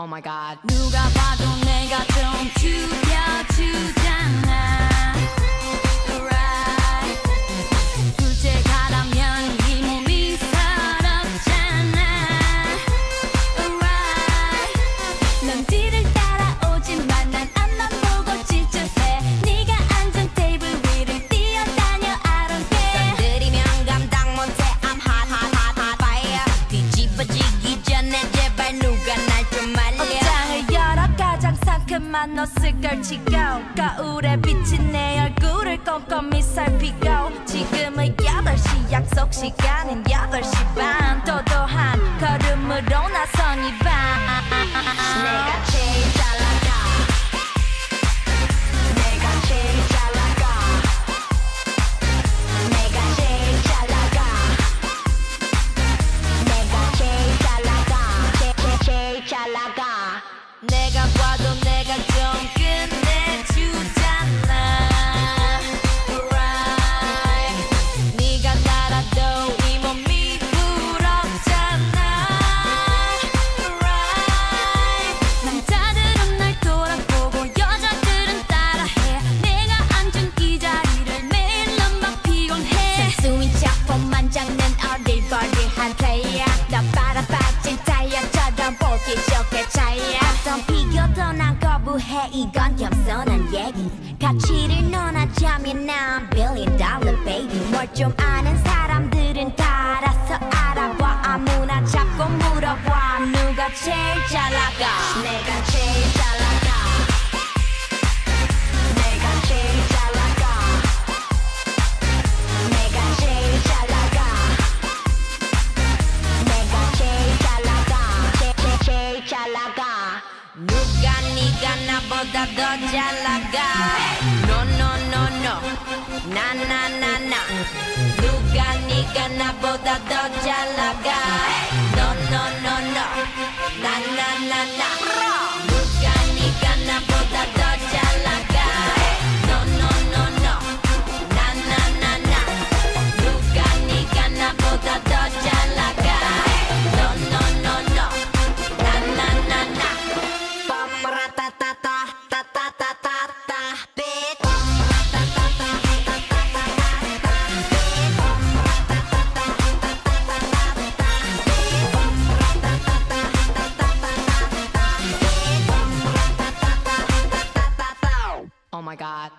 Oh my god 누가 봐도 내가 좀 주여주잖아 틈만 옷을 걸치고 거울에 비친 내 얼굴을 꼼꼼히 살피고. 지금은 8시 약속 시간은 8시 반 거부해 이건 겸손한 얘기. 가치를 논하자면 난 billion dollar baby. 뭘 좀 아는 사람들은 다 알아서 알아봐. 아무나 자꾸 물어봐. 누가 제일 잘 나가 Ganiga na boda do Jalaga. No, no, no, no. Na, na, na, na. Luga niga na boda do Jalaga. No, no, no, no. Na, na, na, na. Oh my God.